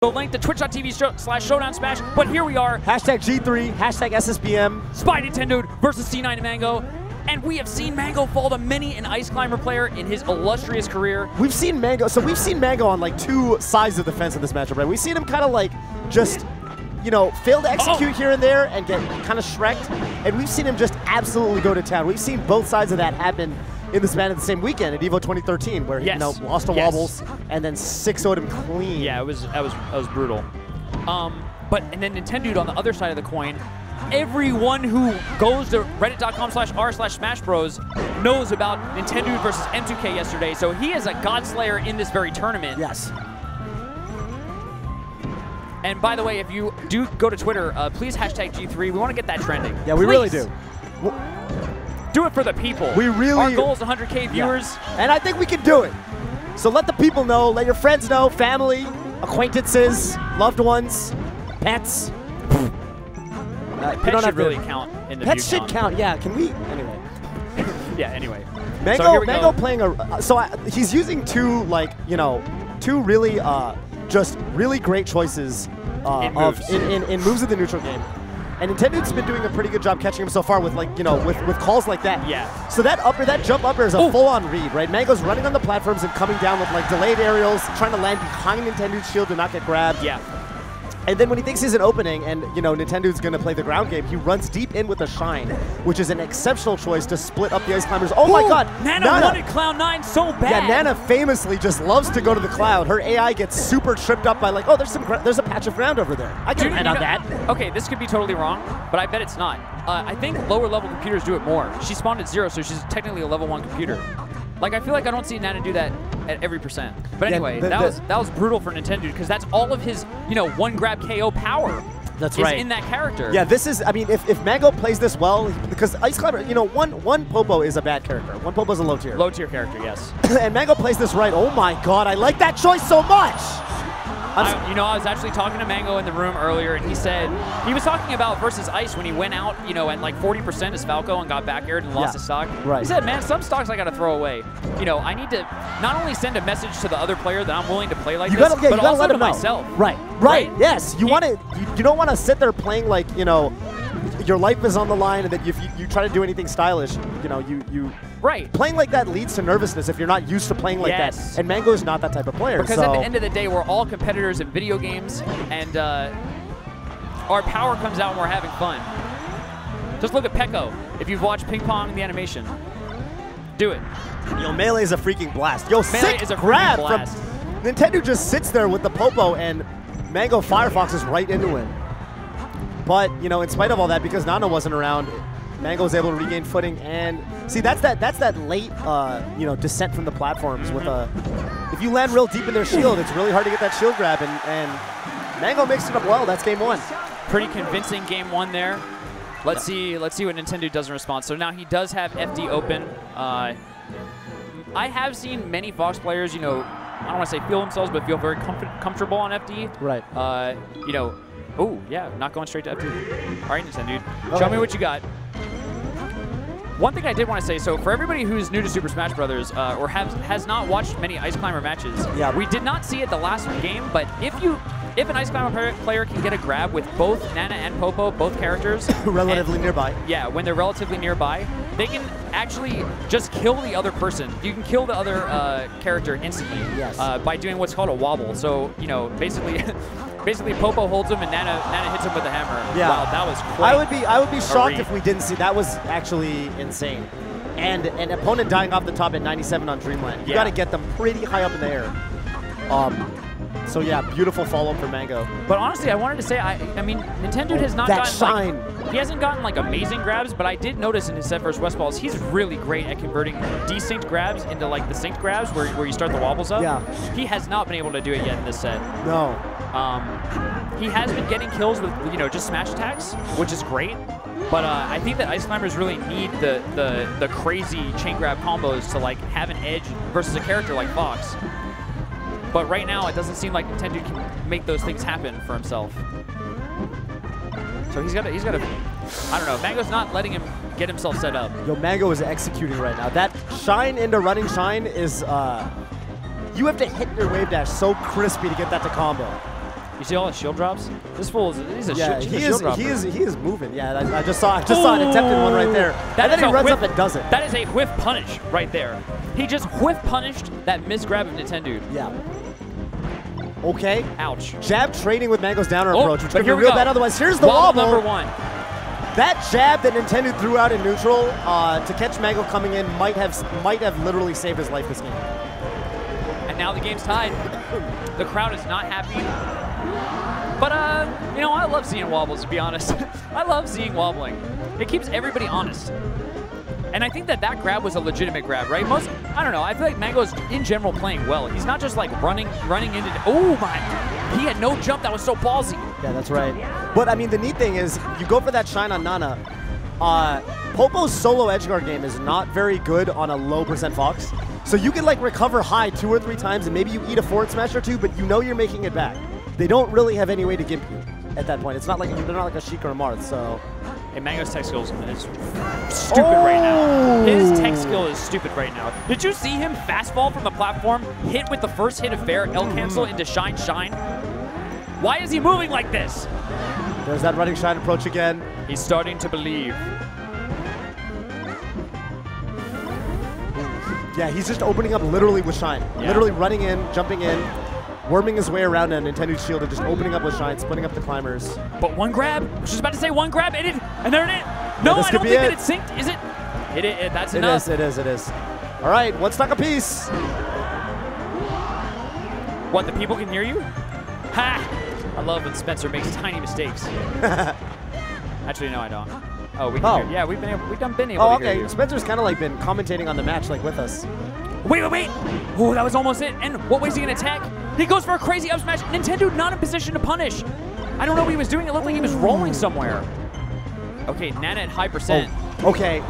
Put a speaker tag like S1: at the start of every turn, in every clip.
S1: the link to twitch.tv show, slash showdown smash. But here we are,
S2: Hashtag G3, hashtag SSBM.
S1: Spy Nintendude versus C9 Mango. And we have seen Mango fall to many an Ice Climber player in his illustrious career.
S2: We've seen Mango, so we've seen Mango on like two sides of the fence in this matchup, right? We've seen him kind of like just, you know, fail to execute
S1: Oh.
S2: here and there and get kind of shreked. And we've seen him just absolutely go to town. We've seen both sides of that happen in the span of the same weekend at EVO 2013, where he,
S1: Yes.
S2: you know, lost to
S1: Yes.
S2: Wobbles and then 6 0'd him clean.
S1: Yeah, it was that was that was brutal. Um, but and then Nintendude on the other side of the coin, everyone who goes to reddit.com slash r slash smash bros knows about Nintendude versus M2K yesterday. So he is a god slayer in this very tournament.
S2: Yes.
S1: And by the way, if you do go to Twitter, uh, please hashtag G3. We want to get that trending.
S2: Yeah, we really
S1: Please.
S2: do.
S1: Do it for the people.
S2: We really-
S1: Our goal is 100K viewers.
S2: And I think we can do it. So let the people know, let your friends know, family, acquaintances, loved ones, pets. Uh,
S1: Pets
S2: don't
S1: should
S2: to-
S1: really count in the
S2: Pets should count. Yeah, can we? Anyway.
S1: Yeah, anyway.
S2: Mango,
S1: so
S2: Mango
S1: go.
S2: playing a. uh, So I, he's using two like you know, two really uh, just really great choices uh,
S1: In
S2: of
S1: moves.
S2: in, in, in moves of the neutral game. And Nintendude's been doing a pretty good job catching him so far with like you know with, with calls like that.
S1: Yeah.
S2: So that upper that jump upper is a full-on read, right? Mango's running on the platforms and coming down with like delayed aerials, trying to land behind Nintendude's shield to not get grabbed.
S1: Yeah.
S2: And then when he thinks he's an opening and, you know, Nintendude's going to play the ground game, he runs deep in with a Shine, which is an exceptional choice to split up the Ice Climbers. Oh my god!
S1: Nana, wanted Cloud9 so bad.
S2: Yeah, Nana famously just loves to go to the cloud. Her AI gets super tripped up by like, oh, there's some, there's a patch of ground over there. I can land on that.
S1: Okay, this could be totally wrong, but I bet it's not. Uh, I think lower level computers do it more. She spawned at zero, so she's technically a level one computer. Like I feel like I don't see Nana do that at every percent. But
S2: Yeah,
S1: anyway,
S2: the-
S1: that
S2: the-
S1: was that was brutal for Nintendude because that's all of his you know one grab KO power.
S2: That's
S1: is
S2: right.
S1: in that character.
S2: Yeah, this is. I mean, if, if Mango plays this well, because Ice Climber, you know, one one Popo is a bad character. One Popo is a low tier.
S1: Low tier character, yes.
S2: and Mango plays this right. Oh my god, I like that choice so much. I'm
S1: you know, I was actually talking to Mango in the room earlier, and he said he was talking about versus Ice when he went out, you know, at like 40% as Falco and got back aired and lost
S2: Yeah,
S1: his stock.
S2: right.
S1: He said, "Man, some stocks I got to throw away. You know, I need to not only send a message to the other player that I'm willing to play like
S2: You
S1: this,
S2: gotta, yeah,
S1: but
S2: you gotta
S1: also
S2: let
S1: to
S2: know.
S1: myself.
S2: Right, right,
S1: Right?
S2: yes. You want to, you, you don't want to sit there playing like, you know, your life is on the line and that if you, you try to do anything stylish, you know, you, you,
S1: Right.
S2: playing like that leads to nervousness if you're not used to playing like
S1: Yes.
S2: that. And Mango is not that type of player.
S1: Because
S2: so.
S1: at the end of the day, we're all competitors in video games, and uh, our power comes out when we're having fun. Just look at Peko. If you've watched Ping Pong, the animation, do it.
S2: Yo, Melee is a freaking blast. Yo, sick
S1: is a
S2: grab
S1: blast.
S2: from Nintendude just sits there with the Popo and Mango Firefox is right into him. But, you know, in spite of all that, because Nana wasn't around, Mango was able to regain footing and see that's that that's that late uh, you know descent from the platforms with a if you land real deep in their shield, it's really hard to get that shield grab and, and Mango mixed it up well. That's game one.
S1: Pretty convincing game one there. Let's see. Let's see what Nintendude does in response. So now he does have FD open. Uh, I have seen many Fox players, you know, I don't want to say feel themselves, but feel very comfort- comfortable on FD.
S2: Right.
S1: Uh, you know, oh yeah, not going straight to FD. All right, Nintendude,
S2: Go
S1: show
S2: ahead.
S1: me what you got. One thing I did want to say, so for everybody who's new to Super Smash Brothers uh, or has has not watched many Ice Climber matches,
S2: Yeah.
S1: we did not see it the last game, but if you if an Ice Climber player- player can get a grab with both Nana and Popo, both characters,
S2: Relatively
S1: and-
S2: nearby.
S1: yeah, when they're relatively nearby, they can actually just kill the other person. You can kill the other uh, character instantly
S2: Yes.
S1: uh, by doing what's called a wobble. So you know, basically, basically Popo holds him and Nana Nana hits him with a hammer.
S2: Yeah.
S1: Wow, that was
S2: I would be I would be shocked if we didn't see that was actually insane. And an opponent dying off the top at 97 on Dreamland. You
S1: Yeah.
S2: got to get them pretty high up in the air. Um, so yeah, beautiful follow up for Mango.
S1: But honestly, I wanted to say, I, I mean, Nintendude has not
S2: That
S1: gotten
S2: shine.
S1: like, he hasn't gotten like amazing grabs, but I did notice in his set versus Westballz, he's really great at converting desynced grabs into like the synced grabs where, where you start the wobbles up.
S2: Yeah.
S1: He has not been able to do it yet in this set.
S2: No.
S1: Um, he has been getting kills with you know just smash attacks, which is great. But uh, I think that Ice Climbers really need the, the the crazy chain grab combos to like have an edge versus a character like Fox. But right now, it doesn't seem like Nintendude can make those things happen for himself. So he's got to, he's got to, I don't know. Mango's not letting him get himself set up.
S2: Yo, Mango is executing right now. That shine into running shine is uh, you have to hit your wave dash so crispy to get that to combo.
S1: You see all the shield drops? This fool is he's a
S2: Yeah,
S1: shi-
S2: he
S1: a
S2: is,
S1: shield
S2: he is he is moving. Yeah, I, I just saw I just saw an attempted one right there.
S1: That
S2: and then
S1: is
S2: he runs
S1: whiff-
S2: up and does it.
S1: That is a whiff punish right there. He just whiff punished that misgrab of Nintendude.
S2: Yeah. Okay.
S1: Ouch.
S2: Jab trading with Mango's downer
S1: Oh,
S2: approach, which could be real
S1: go.
S2: bad otherwise. Here's the
S1: Wobble
S2: wobble.
S1: number one.
S2: That jab that Nintendude threw out in neutral uh, to catch Mango coming in might have might have literally saved his life this game.
S1: Now the game's tied. The crowd is not happy. But, uh, you know, I love seeing wobbles, to be honest. I love seeing wobbling. It keeps everybody honest. And I think that that grab was a legitimate grab, right? Most, I don't know, I feel like Mango's in general playing well. He's not just like running, running into, oh my, he had no jump, that was so ballsy.
S2: Yeah, that's right. But I mean, the neat thing is, you go for that shine on Nana. Uh, Popo's solo edgeguard game is not very good on a low percent Fox. So you can like recover high two or three times, and maybe you eat a forward smash or two, but you know you're making it back. They don't really have any way to gimp you at that point. It's not like they're not like a Sheik or a Marth. So
S1: Hey, Mango's tech skills is stupid right now. His oh! tech
S2: Oh.
S1: skill is stupid right now. Did you see him fastball from the platform, hit with the first hit of fair, L cancel into shine shine? Why is he moving like this?
S2: there's that running shine approach again.
S1: He's starting to believe.
S2: Yeah, he's just opening up literally with shine.
S1: Yeah.
S2: Literally running in, jumping in, worming his way around a Nintendude shield and just opening up with shine, splitting up the climbers.
S1: But one grab. I was just about to say one grab. It is, and there it is. No,
S2: this
S1: I don't think
S2: it.
S1: that it's synced. Is it? It, it, it that's
S2: It
S1: enough.
S2: is, it is, it is. All right, one stock apiece.
S1: What? The people can hear you? Ha! I love when Spencer makes tiny mistakes. Actually, no, I don't. Oh, we can
S2: Oh.
S1: Yeah, we've been able, we've done been able
S2: Oh, okay. Spencer's kind of like been commentating on the match like with us.
S1: Wait, wait, wait! Oh, that was almost it. And what way is he gonna attack? He goes for a crazy up smash. Nintendude not in position to punish. I don't know what he was doing. It looked like he was rolling somewhere. Okay, Nana at high percent.
S2: Oh, okay.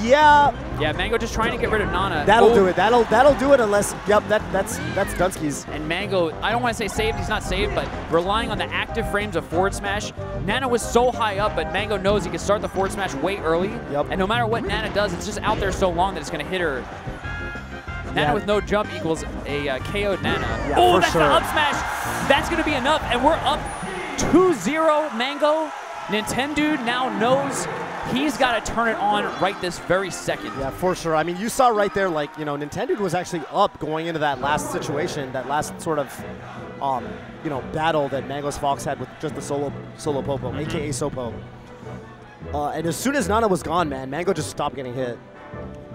S2: Yeah,
S1: Yeah, Mango just trying to get rid of Nana.
S2: that'll
S1: Oh,
S2: do it. That'll that'll do it unless yep, that that's that's Dunsky's.
S1: And Mango, I don't want to say saved, he's not saved, but relying on the active frames of forward smash. Nana was so high up, but Mango knows he can start the forward smash way early.
S2: Yep.
S1: And no matter what Nana does, it's just out there so long that it's going to hit her. Nana
S2: Yeah.
S1: with no jump equals a uh, KO'd Nana.
S2: Yeah,
S1: oh, that's
S2: sure.
S1: the up smash. That's going to be enough, and we're up 2-0 Mango. Nintendude now knows he's got to turn it on right this very second.
S2: Yeah, for sure. I mean, you saw right there, like you know, Nintendude was actually up going into that last situation, that last sort of, um, you know, battle that Mangos Fox had with just the solo solo Popo,
S1: Mm-hmm.
S2: aka Sopo. Uh, and as soon as Nana was gone, man, Mango just stopped getting hit.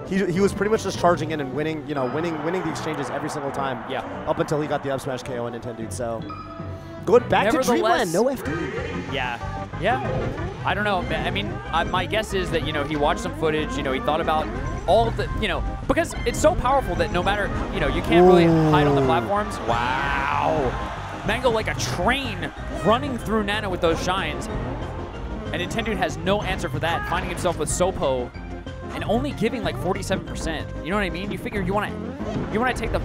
S2: He, he was pretty much just charging in and winning, you know, winning winning the exchanges every single time.
S1: Yeah.
S2: Up until he got the up smash KO on Nintendude. So going back to Dreamland, no FD.
S1: Yeah, yeah. I don't know. I mean, uh, my guess is that you know he watched some footage. You know, he thought about all the you know because it's so powerful that no matter you know you can't really hide on the platforms. Wow, Mango like a train running through Nana with those shines, and Nintendude has no answer for that. Finding himself with Sopo. And only giving like 47%. You know what I mean? You figure you want to, you want to take the,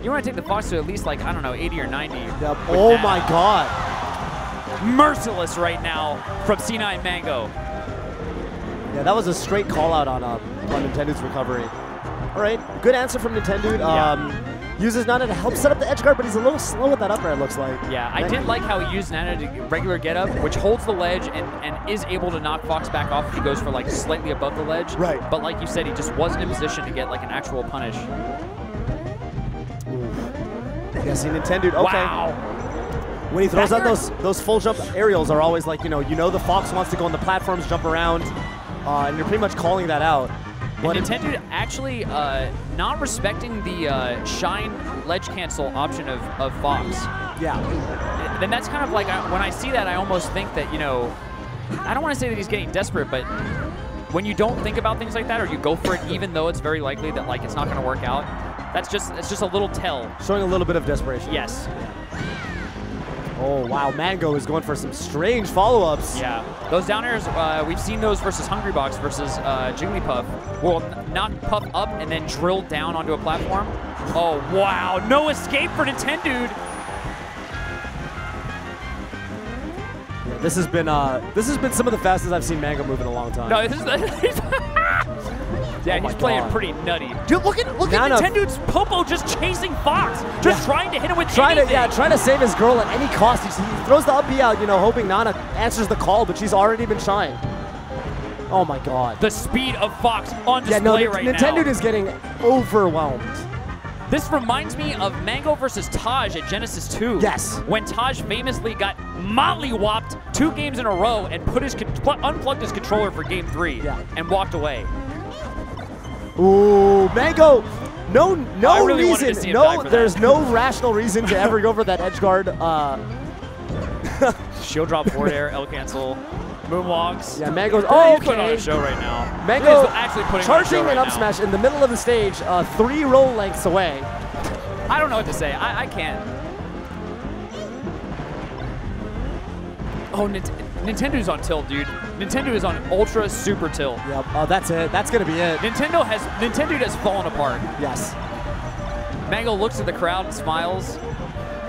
S1: you want to take the Fox to at least like I don't know 80 or 90.
S2: Yep. Oh
S1: Nana
S2: my God.
S1: Merciless right now from C9 Mango.
S2: Yeah, that was a straight call out on um, on Nintendude's recovery. All right, good answer from Nintendude.
S1: Yeah.
S2: Um, uses Nana to help set up the edge guard, but he's a little slow with that up air, it looks like.
S1: Yeah, I did like how he used Nana to regular get up, which holds the ledge and, and is able to knock Fox back off if he goes for like slightly above the ledge.
S2: Right.
S1: But like you said, he just wasn't in position to get like an actual punish.
S2: Yeah, see Nintendude. Okay.
S1: Wow.
S2: When he throws out those those full jump aerials are always like you know you know the fox wants to go on the platforms, jump around, uh, and you're pretty much calling that out. But
S1: And Nintendude actually uh, not respecting the uh, shine ledge cancel option of, of Fox.
S2: yeah,
S1: then that's kind of like I, when I see that, I almost think that you know, I don't want to say that he's getting desperate, but when you don't think about things like that, or you go for it, even though it's very likely that like it's not going to work out, that's just it's just a little tell.
S2: showing a little bit of desperation.
S1: Yes.
S2: Oh wow, Mango is going for some strange follow-ups.
S1: Yeah. Those down airs, uh, we've seen those versus Hungrybox versus uh, Jigglypuff. Will not Puff up and then drill down onto a platform. Oh wow! No escape for Nintendude.
S2: Yeah, this has been uh, this has been some of the fastest I've seen Mango move in a long time.
S1: No, this is Yeah,
S2: Oh
S1: he's playing
S2: God.
S1: pretty nutty. Dude, look at look
S2: Nana-
S1: at Nintendude's Popo just chasing Fox, just
S2: Yeah.
S1: trying to hit him with
S2: Trying to, yeah, trying to save his girl at any cost. He, he throws the up B out, you know, hoping Nana answers the call, but she's already been shined. Oh my God.
S1: the speed of Fox on
S2: Yeah,
S1: display
S2: no,
S1: right
S2: Nintendude
S1: now.
S2: is getting overwhelmed.
S1: This reminds me of Mango versus Taj at Genesis 2.
S2: Yes.
S1: When Taj famously got mollywopped two games in a row and put his unplugged his controller for game three
S2: Yeah.
S1: and walked away.
S2: Ooh, Mango. No, no
S1: really
S2: reason.
S1: see him die
S2: No, there's no rational reason to ever go for that edge guard. Uh,
S1: Shield drop forward air, L cancel, moonwalks.
S2: yeah, Mango's. Oh,
S1: putting on a
S2: okay.
S1: show right now.
S2: Mango
S1: He's actually putting
S2: charging
S1: on a show
S2: an
S1: right
S2: up
S1: now.
S2: smash in the middle of the stage, uh, three roll lengths away.
S1: I don't know what to say. I, I can't. Oh, Nint- Nintendude's on tilt, dude. Nintendude is on ultra super tilt.
S2: Yep. Oh, that's it. That's gonna be it.
S1: Nintendude has Nintendude has fallen apart.
S2: Yes.
S1: Mango looks at the crowd and smiles.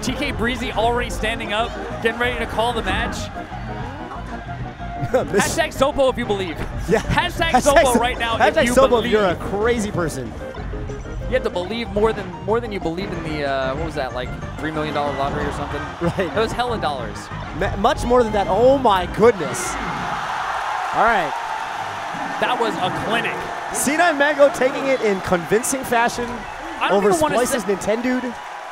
S1: TK Breezy already standing up, getting ready to call the match. Hashtag Sopo if you believe.
S2: yeah.
S1: Hashtag, Sopo right now
S2: Hashtag
S1: if you
S2: Sopo
S1: believe.
S2: if you're a crazy person.
S1: You have to believe more than more than you believe in the uh, what was that like three million dollar lottery or something?
S2: Right.
S1: It was hella dollars.
S2: Ma- much more than that. Oh my goodness. All right.
S1: That was a clinic.
S2: C9 Mango taking it in convincing fashion over
S1: Splyce's
S2: Nintendude.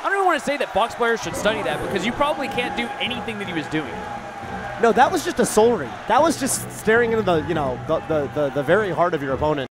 S1: I don't even want to say that box players should study that because you probably can't do anything that he was doing.
S2: No, that was just a soul ring. That was just staring into the, you know, the, the, the, the very heart of your opponent.